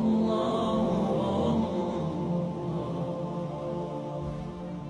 الله